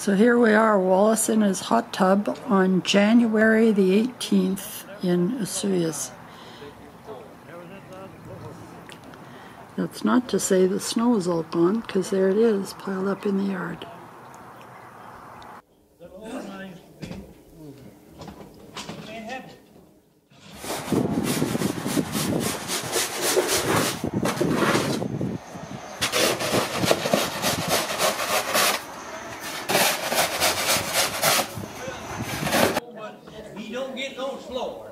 So here we are, Wallace in his hot tub on January the 18th in Osoyoos. That's not to say the snow is all gone, because there it is, piled up in the yard. Slower.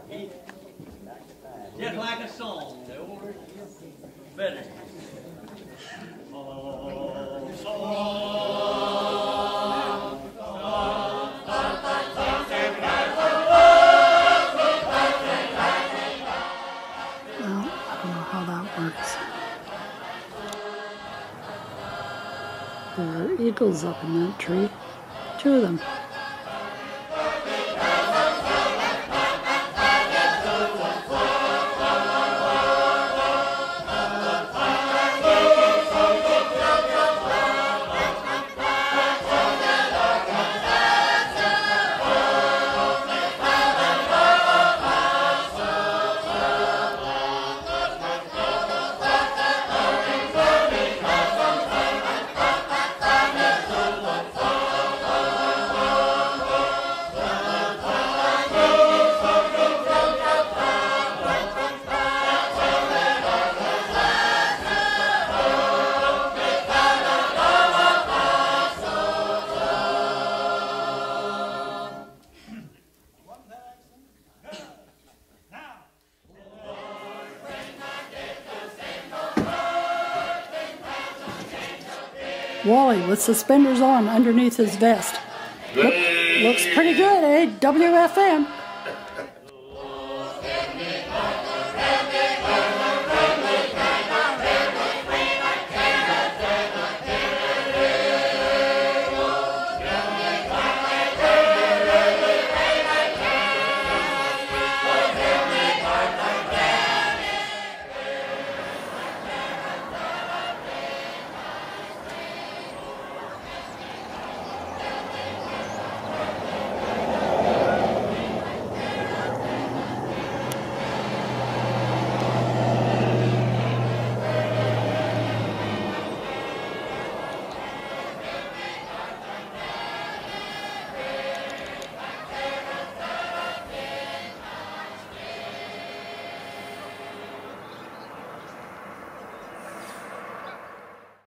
just like a song. Oh, don't know how that works. There are eagles up in that tree. Two of them. Wally with suspenders on underneath his vest. Look, looks pretty good, eh? WFM.